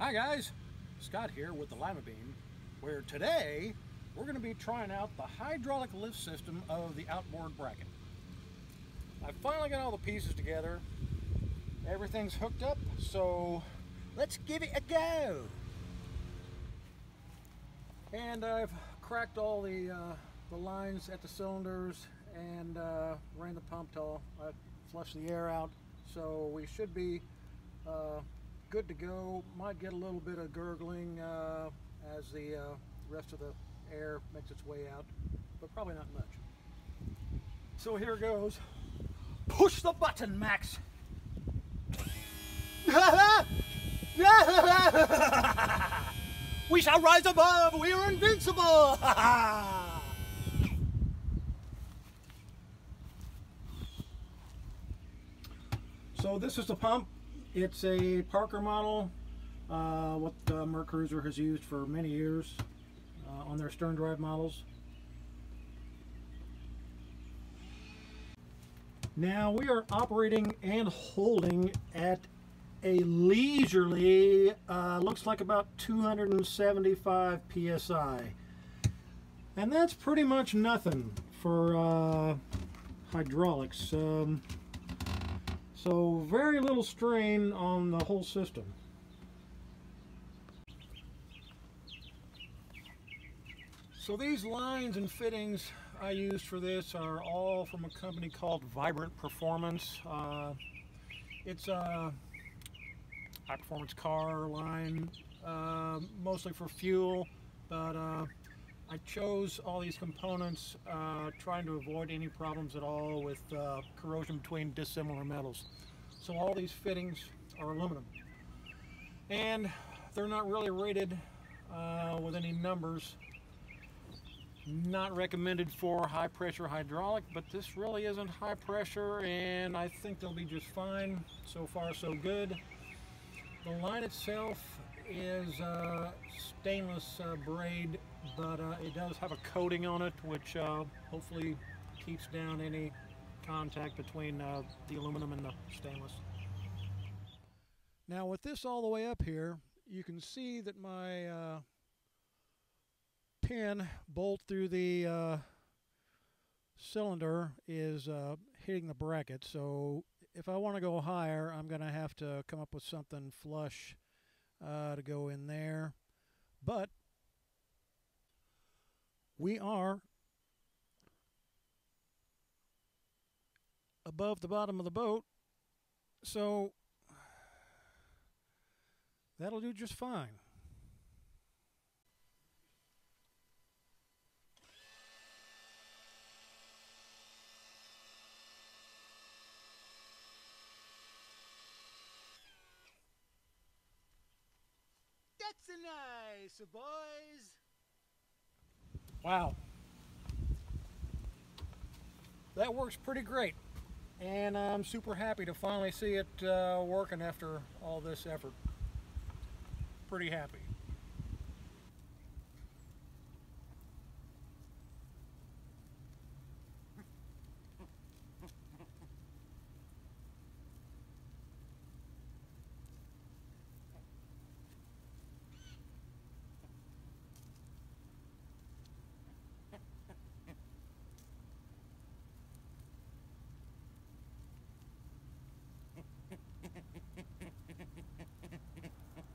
Hi guys, Scott here with the Lima Beam, where today we're going to be trying out the hydraulic lift system of the outboard bracket. I finally got all the pieces together, everything's hooked up, so let's give it a go. And I've cracked all the, uh, the lines at the cylinders and uh, ran the pump till I flushed the air out, so we should be uh, good to go. Might get a little bit of gurgling uh, as the uh, rest of the air makes its way out, but probably not much. So here goes. Push the button, Max. we shall rise above. We are invincible. so this is the pump. It's a Parker model, uh, what uh, Mercruiser has used for many years uh, on their stern drive models. Now we are operating and holding at a leisurely, uh, looks like about 275 psi. And that's pretty much nothing for uh, hydraulics. Um, so very little strain on the whole system. So these lines and fittings I used for this are all from a company called Vibrant Performance. Uh, it's a high performance car line, uh, mostly for fuel, but uh, I chose all these components uh, trying to avoid any problems at all with uh, corrosion between dissimilar metals. So all these fittings are aluminum. And they're not really rated uh, with any numbers not recommended for high pressure hydraulic, but this really isn't high pressure and I think they'll be just fine. So far so good. The line itself is uh, stainless uh, braid, but uh, it does have a coating on it, which uh, hopefully keeps down any contact between uh, the aluminum and the stainless. Now with this all the way up here, you can see that my uh, pin bolt through the uh, cylinder is uh, hitting the bracket. So if I want to go higher, I'm going to have to come up with something flush to go in there. But we are above the bottom of the boat, so that'll do just fine. That's nice, boys. Wow. That works pretty great. And I'm super happy to finally see it uh, working after all this effort. Pretty happy.